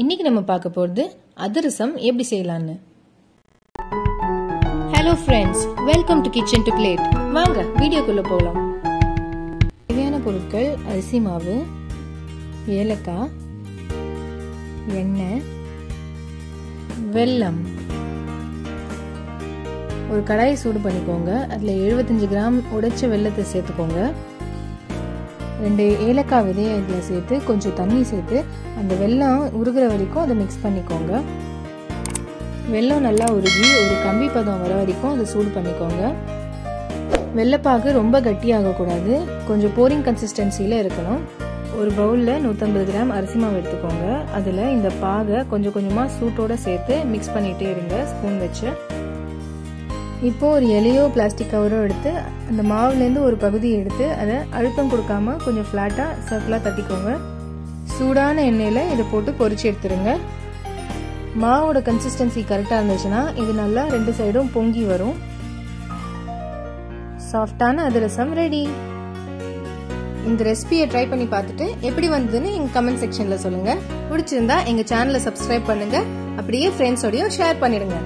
இன்னைக்கு நம்ம பார்க்க போகிறது அதிரசம் எப்படி செய்யலான்னு hello friends welcome to kitchen to plate வாங்க வீடியோக்குள்ள போகலாம் தேவையான பொருட்கள் அரிசி மாவு ஏலக்காய் எண்ணெய் வெல்லம். ஒரு கடாயை சூடு பண்ணிக்கோங்க. அதில் எழுபத்தஞ்சு கிராம் உடைச்ச வெள்ளத்தை சேர்த்துக்கோங்க. ரெண்டு ஏலக்காய் விதையை இதில் சேர்த்து கொஞ்சம் தண்ணி சேர்த்து அந்த வெல்லம் உருகிற வரைக்கும் அதை மிக்ஸ் பண்ணிக்கோங்க. வெல்லம் நல்லா உருகி ஒரு கம்பி பதம் வர வரைக்கும் அதை சூடு பண்ணிக்கோங்க. வெள்ளைப்பாகு ரொம்ப கட்டியாகக்கூடாது. கொஞ்சம் போரிங் கன்சிஸ்டன்சியில் இருக்கணும். ஒரு பவுலில் நூற்றம்பது கிராம் அரிசி மாவு எடுத்துக்கோங்க. அதில் இந்த பாகை கொஞ்சம் கொஞ்சமாக சூட்டோடு சேர்த்து மிக்ஸ் பண்ணிகிட்டே இருங்க. ஸ்பூன் வச்சு. இப்போது ஒரு எலையோ பிளாஸ்டிக் கவரோ எடுத்து அந்த மாவுலேருந்து ஒரு பகுதியை எடுத்து அதை அழுத்தம் கொடுக்காம கொஞ்சம் ஃப்ளாட்டாக சர்க்கிளாக தட்டிக்கோங்க. சூடான எண்ணெயில் இதை போட்டு பொறிச்சு எடுத்துருங்க. மாவோட கன்சிஸ்டன்சி கரெக்டாக இருந்துச்சுன்னா இது நல்லா ரெண்டு சைடும் பொங்கி வரும். சாஃப்டான அதிரசம் ரெடி இந்த ரெசிபியை ட்ரை பண்ணி பார்த்துட்டு எப்படி வந்ததுன்னு எங்கள் கமெண்ட் செக்ஷனில் சொல்லுங்கள் பிடிச்சிருந்தா எங்கள் சேனலை சப்ஸ்கிரைப் பண்ணுங்கள் அப்படியே ஃப்ரெண்ட்ஸோடையும் ஷேர் பண்ணிடுங்க.